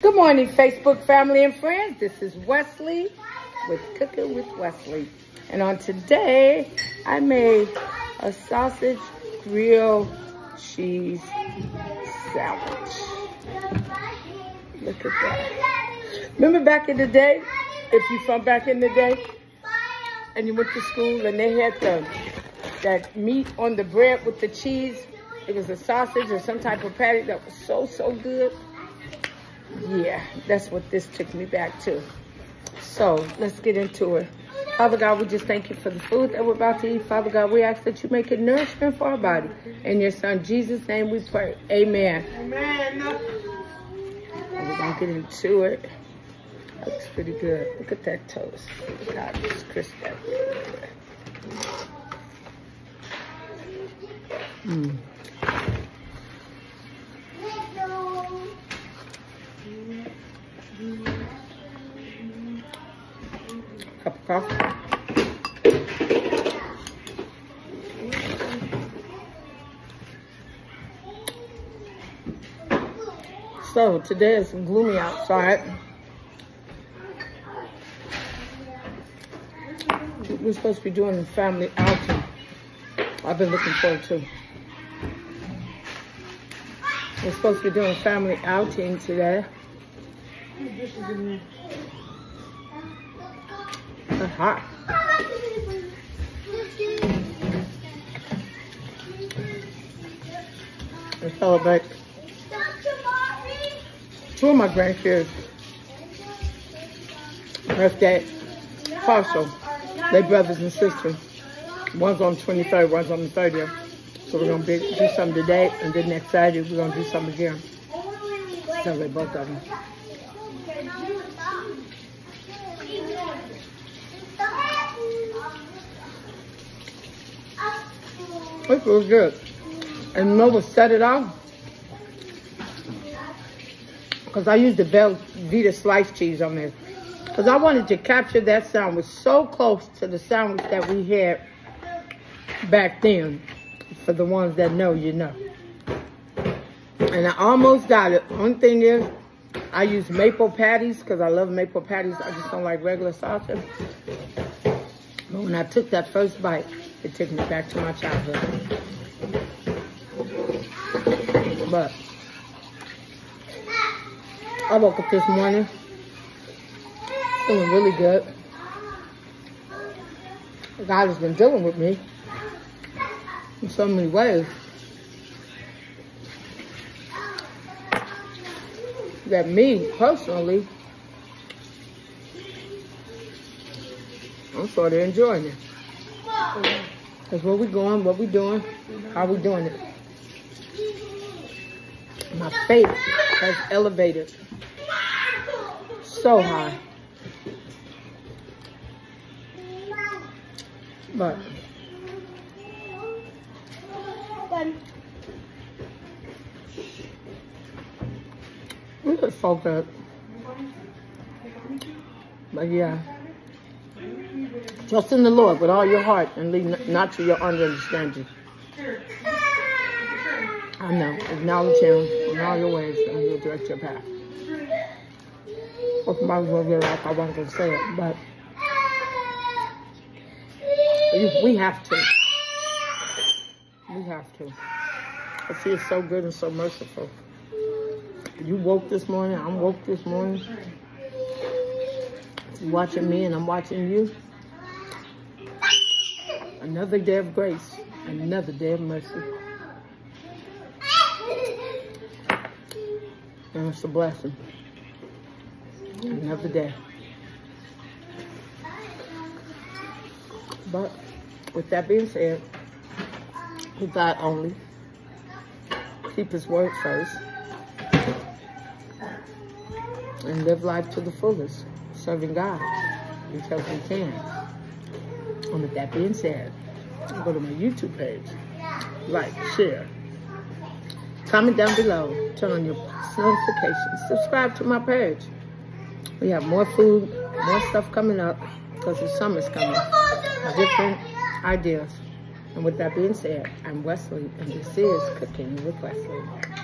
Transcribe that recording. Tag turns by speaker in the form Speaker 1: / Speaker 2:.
Speaker 1: Good morning, Facebook family and friends. This is Wesley with Cooking with Wesley. And on today, I made a sausage grilled cheese sandwich. Look at that. Remember back in the day, if you from back in the day, and you went to school and they had the that meat on the bread with the cheese. It was a sausage or some type of patty that was so, so good yeah, that's what this took me back to. So let's get into it. Father God, we just thank you for the food that we're about to eat. Father God, we ask that you make it nourishment for our body. In your son Jesus' name we pray. Amen. Amen. We're going to get into it. Looks pretty good. Look at that toast. God, it's crisp that Mmm. So today is gloomy outside. We're supposed to be doing a family outing. I've been looking forward to. We're supposed to be doing a family outing today. Hot. Celebrate two of my grandkids' birthday partial. They brothers and sisters. One's on the 23rd, one's on the 30th. So we're going to do something today, and then next Saturday we're going to do something again. Celebrate both of them. It feels good. And Nova set it off. Because I used the Velveeta sliced cheese on there. Because I wanted to capture that sandwich so close to the sandwich that we had back then. For the ones that know, you know. And I almost got it. One thing is, I use maple patties because I love maple patties. I just don't like regular sausage. But when I took that first bite, it took me back to my childhood. But I woke up this morning feeling really good. God has been dealing with me in so many ways. That me, personally, I'm sort of enjoying it. Because where we going, what we doing, how we doing it. My faith has elevated so high. But we just so. But yeah. Trust in the Lord with all your heart and lean not to your understanding. I know. Acknowledge him in all your ways and he'll direct your path. Well, might as I wasn't going to say it, but we have to. We have to. I it's so good and so merciful. You woke this morning, I'm woke this morning. You're watching me and I'm watching you. Another day of grace, another day of mercy. And it's a blessing. Another day. But with that being said, God only, keep his word first, and live life to the fullest, serving God because we can. And with that being said, go to my YouTube page, like, share, comment down below, turn on your notifications, subscribe to my page. We have more food, more stuff coming up because the summer's coming. Different ideas. And with that being said, I'm Wesley, and this is Cooking with Wesley.